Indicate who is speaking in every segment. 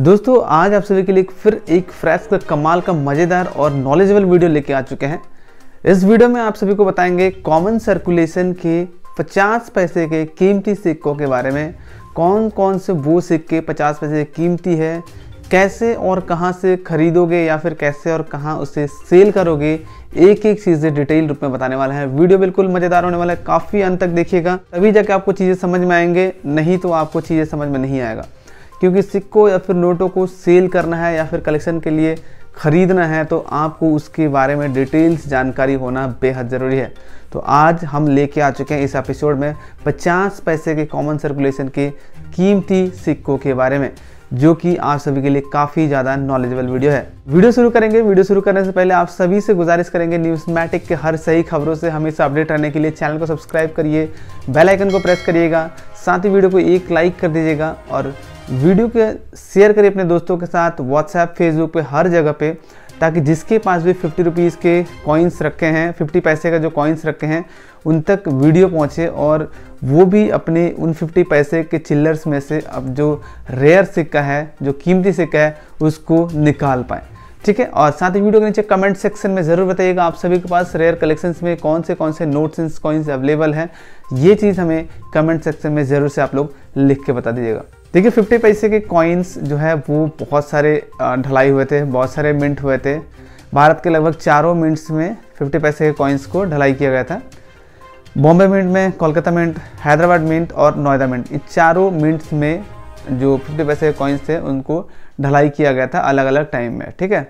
Speaker 1: दोस्तों, आज आप सभी के लिए फिर एक फ्रेश का कमाल का मज़ेदार और नॉलेजेबल वीडियो लेके आ चुके हैं। इस वीडियो में आप सभी को बताएँगे कॉमन सर्कुलेशन के 50 पैसे के कीमती सिक्कों के बारे में। कौन कौन से वो सिक्के 50 पैसे कीमती है? कैसे और कहाँ से खरीदोगे या फिर कैसे और कहाँ उसे सेल करोगे? एक एक चीज़ें डिटेल रूप में बताने वाला है। वीडियो बिल्कुल मज़ेदार होने वाला है। काफ़ी अंत तक देखिएगा। तभी जाके आपको चीज़ें समझ में आएँगे। नहीं तो आपको चीज़ें समझ में नहीं आएगा। क्योंकि सिक्कों या फिर नोटों को सेल करना है या फिर कलेक्शन के लिए ख़रीदना है तो आपको उसके बारे में डिटेल्स जानकारी होना बेहद ज़रूरी है। तो आज हम लेके आ चुके हैं इस एपिसोड में 50 पैसे के कॉमन सर्कुलेशन के कीमती सिक्कों के बारे में, जो कि आप सभी के लिए काफ़ी ज़्यादा नॉलेजेबल वीडियो है। वीडियो शुरू करेंगे। वीडियो शुरू करने से पहले आप सभी से गुजारिश करेंगे न्यूज़ मैटिक के हर सही खबरों से हमेशा अपडेट रहने के लिए चैनल को सब्सक्राइब करिए बेल आइकन को प्रेस करिएगा, साथ ही वीडियो को एक लाइक कर दीजिएगा और वीडियो के शेयर करिए अपने दोस्तों के साथ व्हाट्सएप फेसबुक पे, हर जगह पे, ताकि जिसके पास भी फिफ्टी रुपीज़ के कॉइन्स रखे हैं फिफ्टी पैसे का जो कॉइन्स रखे हैं, उन तक वीडियो पहुँचे और वो भी अपने उन फिफ्टी पैसे के चिल्लर्स में से अब जो रेयर सिक्का है, जो कीमती सिक्का है, उसको निकाल पाएँ। ठीक है? और साथ ही वीडियो के नीचे कमेंट सेक्शन में ज़रूर बताइएगा आप सभी के पास रेयर कलेक्शंस में कौन से कौन से नोट्स एंड कॉइन्स अवेलेबल हैं। ये चीज़ हमें कमेंट सेक्शन में ज़रूर से आप लोग लिख के बता दीजिएगा। देखिए फिफ्टी पैसे के कॉइन्स जो है, वो बहुत सारे ढलाई हुए थे, बहुत सारे मिंट हुए थे। भारत के लगभग चारों मिंट्स में फिफ्टी पैसे के कॉइन्स को ढलाई किया गया था। बॉम्बे मिंट में, कोलकाता मिंट हैदराबाद मिंट और नोएडा मिंट इन चारों मिंट्स में जो फिफ्टी पैसे के कॉइन्स थे, उनको ढलाई किया गया था अलग अलग टाइम में, ठीक है?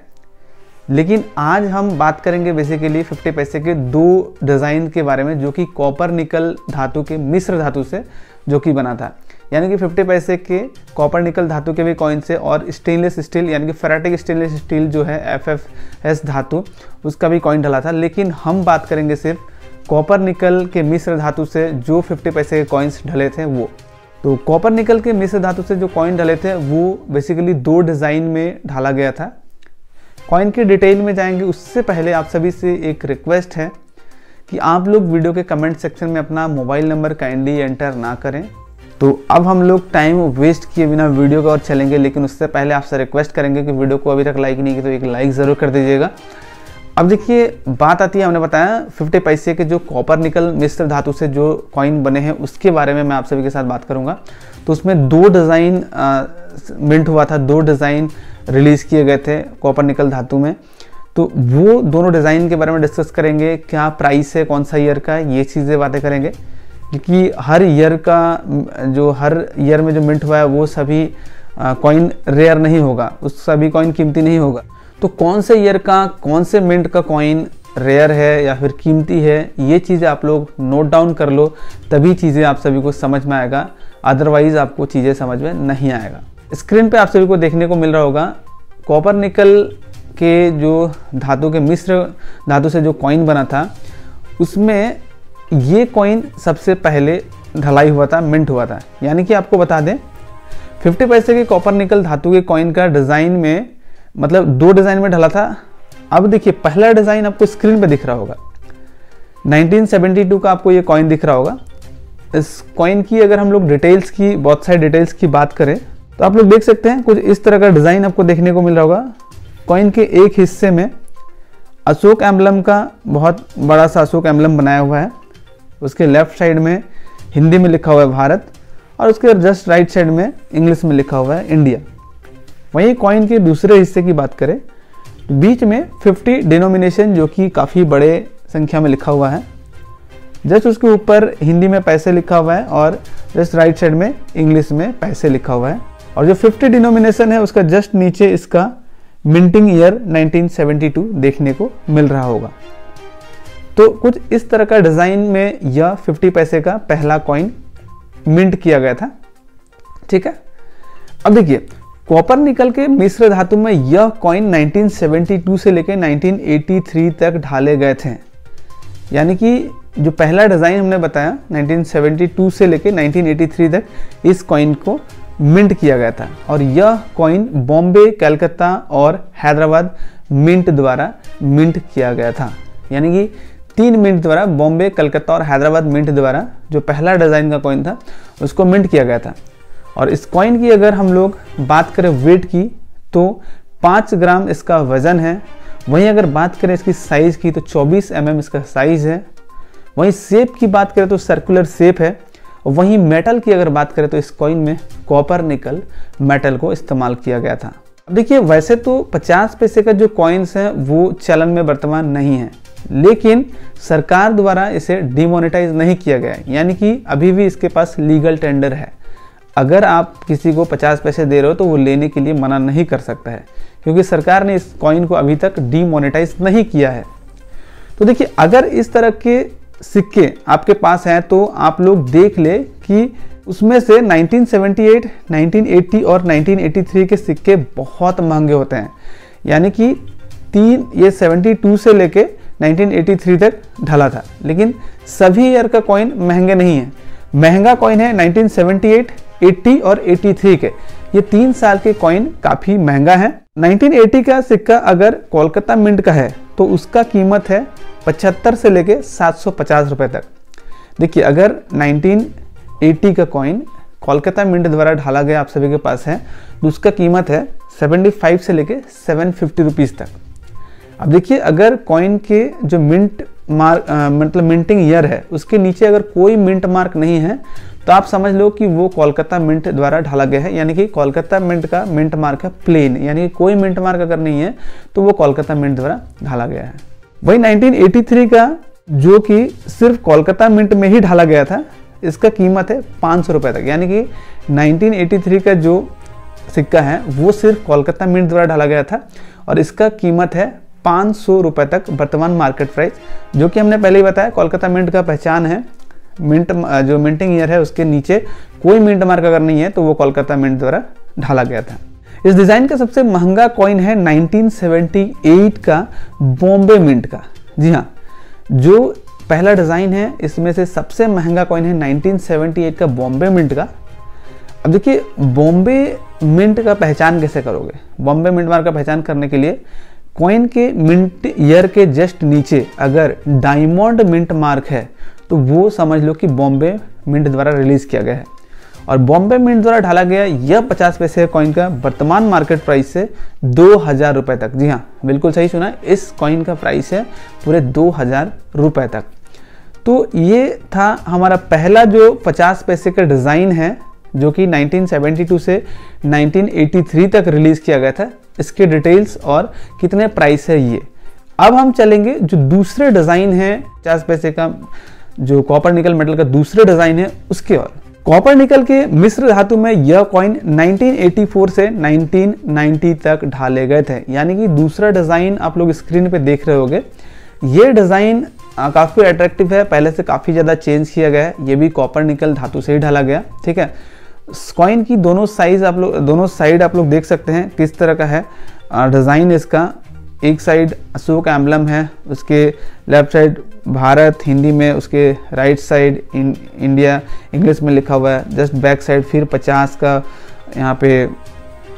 Speaker 1: लेकिन आज हम बात करेंगे बेसिकली 50 पैसे के दो डिज़ाइन के बारे में, जो कि कॉपर निकल धातु के मिश्र धातु से जो कि बना था। यानी कि 50 पैसे के कॉपर निकल धातु के भी कॉइन से और स्टेनलेस स्टील यानी कि फेराटिक स्टेनलेस स्टील जो है एफ़ एफ़ एस धातु, उसका भी कॉइन डला था। लेकिन हम बात करेंगे सिर्फ़ कॉपर निकल के मिश्र धातु से जो 50 पैसे के कॉइन्स ढले थे, वो। तो कॉपर निकल के मिश्र धातु से जो कॉइन ढले थे, वो बेसिकली दो डिज़ाइन में ढाला गया था। कॉइन के डिटेल में जाएँगे, उससे पहले आप सभी से एक रिक्वेस्ट है कि आप लोग वीडियो के कमेंट सेक्शन में अपना मोबाइल नंबर काइंडली एंटर ना करें। तो अब हम लोग टाइम वेस्ट किए बिना वीडियो का और चलेंगे, लेकिन उससे पहले आपसे रिक्वेस्ट करेंगे कि वीडियो को अभी तक लाइक नहीं की तो एक लाइक ज़रूर कर दीजिएगा। अब देखिए, बात आती है, हमने बताया 50 पैसे के जो कॉपर निकल मिश्र धातु से जो कॉइन बने हैं, उसके बारे में मैं आप सभी के साथ बात करूँगा। तो उसमें दो डिज़ाइन मिंट हुआ था, दो डिज़ाइन रिलीज़ किए गए थे कॉपर निकल धातु में। तो वो दोनों डिज़ाइन के बारे में डिस्कस करेंगे, क्या प्राइस है, कौन सा ईयर का ये चीज़ें बातें करेंगे। क्योंकि हर ईयर का, जो हर ईयर में जो मिंट हुआ है, वो सभी कॉइन रेयर नहीं होगा। उस सभी कॉइन कीमती नहीं होगा। तो कौन से ईयर का, कौन से मिंट का कॉइन रेयर है या फिर कीमती है, ये चीज़ें आप लोग नोट डाउन कर लो, तभी चीज़ें आप सभी को समझ में आएगा। अदरवाइज़ आपको चीज़ें समझ में नहीं आएगा। स्क्रीन पे आप सभी को देखने को मिल रहा होगा कॉपर निकल के जो धातु के मिश्र, धातु से जो कॉइन बना था, उसमें ये कॉइन सबसे पहले ढलाई हुआ था मिंट हुआ था। यानी कि आपको बता दें 50 पैसे के कॉपर निकल धातु के कॉइन का डिज़ाइन में मतलब दो डिज़ाइन में ढला था। अब देखिए, पहला डिज़ाइन आपको स्क्रीन पे दिख रहा होगा। 1972 का आपको ये कॉइन दिख रहा होगा। इस कॉइन की अगर हम लोग डिटेल्स की, बहुत सारी डिटेल्स की बात करें तो आप लोग देख सकते हैं, कुछ इस तरह का डिज़ाइन आपको देखने को मिल रहा होगा। कॉइन के एक हिस्से में अशोक एम्बलम का बहुत बड़ा सा अशोक एम्बलम बनाया हुआ है। उसके लेफ़्ट साइड में हिंदी में लिखा हुआ है भारत और उसके जस्ट राइट साइड में इंग्लिश में लिखा हुआ है इंडिया वहीं कॉइन के दूसरे हिस्से की बात करें तो बीच में 50 डिनोमिनेशन जो कि काफ़ी बड़े संख्या में लिखा हुआ है जस्ट उसके ऊपर हिंदी में पैसे लिखा हुआ है और जस्ट राइट साइड में इंग्लिश में पैसे लिखा हुआ है। और जो 50 डिनोमिनेशन है, उसका जस्ट नीचे इसका मिंटिंग ईयर 1972 देखने को मिल रहा होगा। तो कुछ इस तरह का डिज़ाइन में यह 50 पैसे का पहला कॉइन मिंट किया गया था। ठीक है? अब देखिए कॉपर निकल के मिश्र धातु में यह कॉइन 1972 से लेकर 1983 तक ढाले गए थे। यानी कि जो पहला डिज़ाइन हमने बताया 1972 से लेकर 1983 तक इस कॉइन को मिंट किया गया था। और यह कॉइन बॉम्बे, कलकत्ता और हैदराबाद मिंट द्वारा मिंट किया गया था। यानी कि तीन मिंट द्वारा बॉम्बे, कलकत्ता और हैदराबाद मिंट द्वारा जो पहला डिज़ाइन का कॉइन था, उसको मिंट किया गया था। और इस कॉइन की अगर हम लोग बात करें वेट की तो पाँच ग्राम इसका वज़न है। वहीं अगर बात करें इसकी साइज़ की तो 24 एम mm इसका साइज़ है। वहीं सेप की बात करें तो सर्कुलर सेप है। और वहीं मेटल की अगर बात करें तो इस कॉइन में कॉपर निकल मेटल को इस्तेमाल किया गया था। देखिए, वैसे तो 50 पैसे का जो कॉइन्स हैं, वो चलन में वर्तमान नहीं है। लेकिन सरकार द्वारा इसे डिमोनेटाइज नहीं किया गया यानी कि अभी भी इसके पास लीगल टेंडर है। अगर आप किसी को 50 पैसे दे रहे हो तो वो लेने के लिए मना नहीं कर सकता है। क्योंकि सरकार ने इस कॉइन को अभी तक डीमोनेटाइज नहीं किया है। तो देखिए अगर इस तरह के सिक्के आपके पास हैं तो आप लोग देख ले कि उसमें से 1978, 1980 और 1983 के सिक्के बहुत महँगे होते हैं। यानी कि तीन ये 72 से लेके 1983 तक ढला था। लेकिन सभी ईयर का कॉइन महँगे नहीं है। महँगा कॉइन है 1978, 80 और 83 के। ये तीन साल के कॉइन काफ़ी महँगा है। 1980 का सिक्का अगर कोलकाता मिंट का है तो उसका कीमत है पचहत्तर से लेके सात सौ पचास रुपए तक। देखिए अगर 1980 का कॉइन कोलकाता मिंट द्वारा ढाला गया आप सभी के पास है तो उसका कीमत है 75 से लेके 750 रुपीज़ तक। अब देखिए, अगर कॉइन के जो मिंट मार्क मतलब मिंटिंग ईयर है, उसके नीचे अगर कोई मिंट मार्क नहीं है तो आप समझ लो कि वो कोलकाता मिंट द्वारा ढाला गया है। यानी कि कोलकाता मिंट का मिंट मार्क है प्लेन यानी कि कोई मिंट मार्क अगर नहीं है तो वो कोलकाता मिंट द्वारा ढाला गया है। वही 1983 का, जो कि सिर्फ़ कोलकाता मिंट में ही ढाला गया था, इसका कीमत है पाँच सौ तक। यानी कि 1983 का जो सिक्का है, वो सिर्फ़ कोलकाता मिंट द्वारा ढाला गया था, और इसका कीमत है पाँच सौ तक वर्तमान मार्केट प्राइस जो कि हमने पहले ही बताया, कोलकाता मिंट का पहचान है। मिंट, जो मिंटिंग ईयर है, उसके नीचे कोई मिंट मार्क अगर नहीं है तो वो कोलकाता मिंट द्वारा ढाला गया था। इस डिज़ाइन का सबसे महँगा कॉइन है 1978 का बॉम्बे मिंट का। जी हाँ जो पहला डिज़ाइन है, इसमें से सबसे महँगा कॉइन है 1978 का बॉम्बे मिंट का। अब देखिए, बॉम्बे मिंट का पहचान कैसे करोगे? बॉम्बे मिंट मार्क का पहचान करने के लिए कॉइन के मिंट ईयर के जस्ट नीचे अगर डायमंड मिंट मार्क है तो वो समझ लो कि बॉम्बे मिंट द्वारा रिलीज़ किया गया है। और बॉम्बे मिंट द्वारा ढाला गया यह पचास पैसे कॉइन का, वर्तमान मार्केट प्राइस से दो हज़ार रुपये तक। जी हाँ बिल्कुल सही सुना, इस कॉइन का प्राइस है पूरे दो हज़ार रुपये तक। तो ये था हमारा पहला जो पचास पैसे का डिज़ाइन है, जो कि 1972 से 1983 तक रिलीज़ किया गया था। इसके डिटेल्स और कितने प्राइस है ये। अब हम चलेंगे जो दूसरे डिज़ाइन है, पचास पैसे का, जो कॉपर निकल मेटल का दूसरे डिज़ाइन है, उसके और। कॉपर निकल के मिश्र धातु में यह कॉइन 1984 से 1990 तक ढाले गए थे। यानी कि दूसरा डिज़ाइन आप लोग स्क्रीन पे देख रहे होगे। ये डिज़ाइन काफ़ी अट्रैक्टिव है। पहले से काफ़ी ज़्यादा चेंज किया गया है। ये भी कॉपर निकल धातु से ही ढाला गया। ठीक है? कॉइन की दोनों साइज़ आप लोग, दोनों साइड आप लोग देख सकते हैं किस तरह का है। डिज़ाइन इसका, एक साइड अशोक एम्बलम है, उसके लेफ़्ट साइड भारत, हिंदी में उसके right side in India English में लिखा हुआ है। जस्ट बैक साइड फिर 50 का यहाँ पे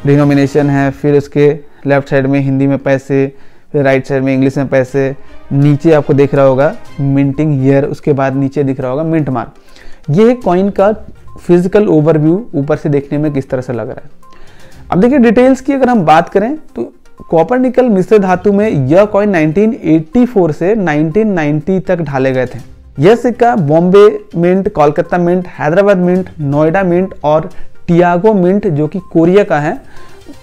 Speaker 1: डिनोमिनेशन है, फिर उसके लेफ़्ट साइड में हिंदी में पैसे, फिर राइट साइड में इंग्लिश में पैसे। नीचे आपको दिख रहा होगा मिंटिंग ईयर उसके बाद नीचे दिख रहा होगा मिंट मार्क ये कॉइन का फ़िज़िकल ओवरव्यू ऊपर से देखने में किस तरह से लग रहा है। अब देखिए डिटेल्स की अगर हम बात करें तो कॉपर निकल मिश्र धातु में यह कॉइन 1984 से 1990 तक ढाले गए थे। यह सिक्का Bombay mint Kolkata mint Hyderabad mint Noida mint और टियागो मिंट जो कि कोरिया का है,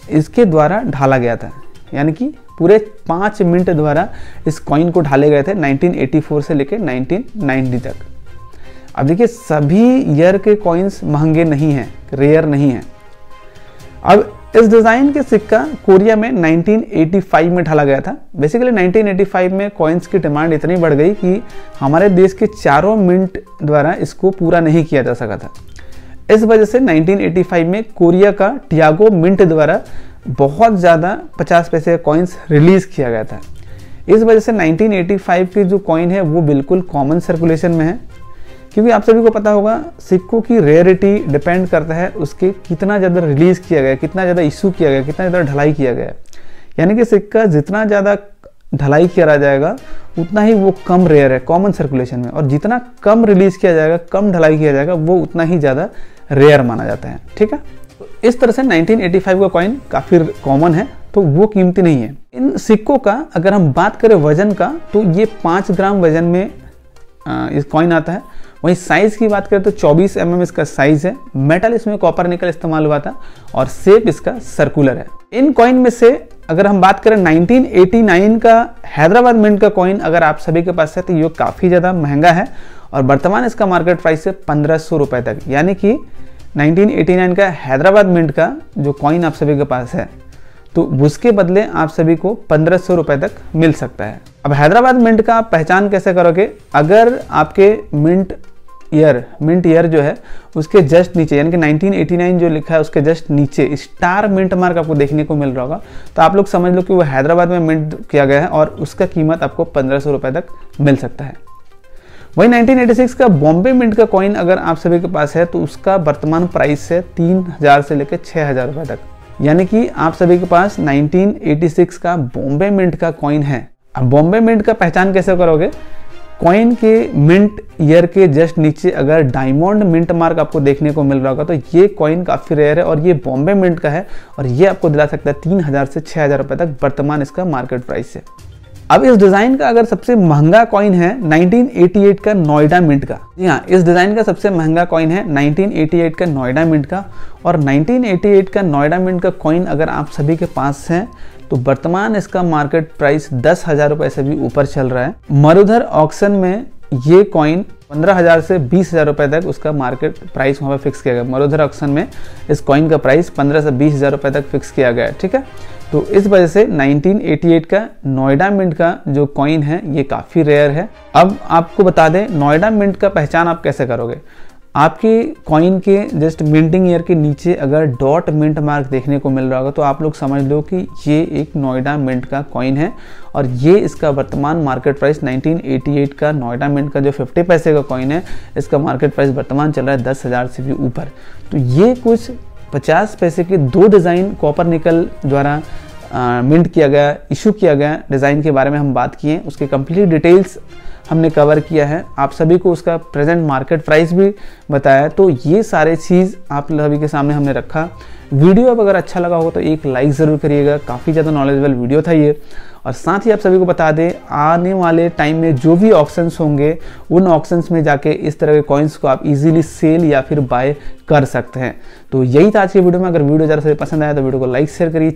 Speaker 1: इसके द्वारा ढाला गया था। यानी कि पूरे पाँच मिंट द्वारा इस कॉइन को ढाले गए थे 1984 से लेकर 1990 तक। अब देखिए, सभी ईयर के कॉइन्स महँगे नहीं हैं रेयर नहीं हैं। अब इस डिज़ाइन के सिक्का कोरिया में 1985 में ढाला गया था। बेसिकली 1985 में कॉइन्स की डिमांड इतनी बढ़ गई कि हमारे देश के चारों मिंट द्वारा इसको पूरा नहीं किया जा सका था। इस वजह से 1985 में कोरिया का टियागो मिंट द्वारा बहुत ज़्यादा 50 पैसे कॉइन्स रिलीज़ किया गया था। इस वजह से 1985 की जो कॉइन है, वो बिल्कुल कॉमन सर्कुलेशन में है। क्योंकि आप सभी को पता होगा, सिक्कों की रेयरिटी डिपेंड करता है उसके कितना ज़्यादा रिलीज़ किया गया, कितना ज़्यादा इशू किया गया, कितना ज़्यादा ढलाई किया गया। यानी कि सिक्का जितना ज़्यादा ढलाई किया जाएगा, उतना ही वो कम रेयर है कॉमन सर्कुलेशन में। और जितना कम रिलीज़ किया जाएगा, कम ढलाई किया जाएगा, वो उतना ही ज़्यादा रेयर माना जाता है। ठीक है? इस तरह से 1985 का कॉइन काफ़ी कॉमन है तो वो कीमती नहीं है। इन सिक्कों का अगर हम बात करें वज़न का तो ये पाँच ग्राम वज़न में इस कॉइन आता है। वहीं साइज़ की बात करें तो 24 एम mm इसका साइज़ है। मेटल इसमें कॉपर निकल इस्तेमाल हुआ था और सेप इसका सर्कुलर है। इन कॉइन में से अगर हम बात करें 1989 का, हैदराबाद मिंट का कॉइन अगर आप सभी के पास है तो ये काफ़ी ज़्यादा महँगा है और वर्तमान इसका मार्केट प्राइस है पंद्रह सौ रुपए तक। यानी कि 1989 का हैदराबाद मिंट का जो कॉइन आप सभी के पास है तो उसके बदले आप सभी को पंद्रह सौ रुपए तक मिल सकता है। अब हैदराबाद मिंट का पहचान कैसे करोगे? अगर आपके मिंट ईयर मिंट ईयर जो है, उसके जस्ट नीचे, यानी कि 1989 जो लिखा है, उसके जस्ट नीचे स्टार मिंट मार्क आपको देखने को मिल रहा होगा। तो आप लोग समझ लो कि वो हैदराबाद में मिंट किया गया है और उसका कीमत आपको पंद्रह सौ तक मिल सकता है। वही 1986 का बॉम्बे मिंट का कॉइन अगर आप सभी के पास है तो उसका वर्तमान प्राइस है तीन हज़ार से लेकर रुपए तक। यानी कि आप सभी के पास 1986 का बॉम्बे मिंट का कॉइन है। अब बॉम्बे मिंट का पहचान कैसे करोगे? कॉइन के मिंट ईयर के जस्ट नीचे अगर डायमंड मिंट मार्क आपको देखने को मिल रहा होगा तो ये कॉइन काफ़ी रेयर है और ये बॉम्बे मिंट का है और ये आपको दिला सकता है तीन हज़ार से छः हज़ार रुपये तक वर्तमान इसका मार्केट प्राइस है। अब इस डिज़ाइन का अगर सबसे महँगा कॉइन है 1988 का नोएडा मिंट का। जी हाँ इस डिज़ाइन का सबसे महँगा कॉइन है 1988 का नोएडा मिंट का और 1988 का नोएडा मिंट का कॉइन अगर आप सभी के पास है तो वर्तमान इसका मार्केट प्राइस दस हज़ार रुपये से भी ऊपर चल रहा है। मरुधर ऑक्शन में ये कॉइन पंद्रह हज़ार से बीस हज़ार रुपये तक उसका मार्केट प्राइस वहाँ पर फिक्स किया गया। मरुधर ऑक्शन में इस कॉइन का प्राइस पंद्रह से बीस हज़ार रुपये तक फिक्स किया गया है, ठीक है? तो इस वजह से 1988 का, नोएडा मिंट का जो कॉइन है, ये काफ़ी रेयर है। अब आपको बता दें, नोएडा मिंट का पहचान आप कैसे करोगे? आपके कॉइन के जस्ट मिंटिंग ईयर के नीचे अगर डॉट मिंट मार्क देखने को मिल रहा होगा तो आप लोग समझ लो कि ये एक नोएडा मिंट का कॉइन है और ये इसका वर्तमान मार्केट प्राइस 1988 का नोएडा मिंट का जो 50 पैसे का कॉइन है, इसका मार्केट प्राइस वर्तमान चल रहा है दस हज़ार से भी ऊपर। तो ये कुछ 50 पैसे के दो डिज़ाइन कॉपर निकल द्वारा मिंट किया गया इशू किया गया डिज़ाइन के बारे में हम बात किए, उसके कंप्लीट डिटेल्स हमने कवर किया है। आप सभी को उसका प्रेजेंट मार्केट प्राइस भी बताया। तो ये सारे चीज़ आप सभी के सामने हमने रखा। वीडियो अब अगर अच्छा लगा हो तो एक लाइक ज़रूर करिएगा। काफ़ी ज़्यादा नॉलेजेबल वीडियो था ये। और साथ ही आप सभी को बता दें, आने वाले टाइम में जो भी ऑप्शंस होंगे, उन ऑप्शंस में जाके इस तरह के कॉइन्स को आप इजीली सेल या फिर बाय कर सकते हैं। तो यही था आज की वीडियो में। अगर वीडियो ज़्यादा से पसंद आया तो वीडियो को लाइक शेयर करिए।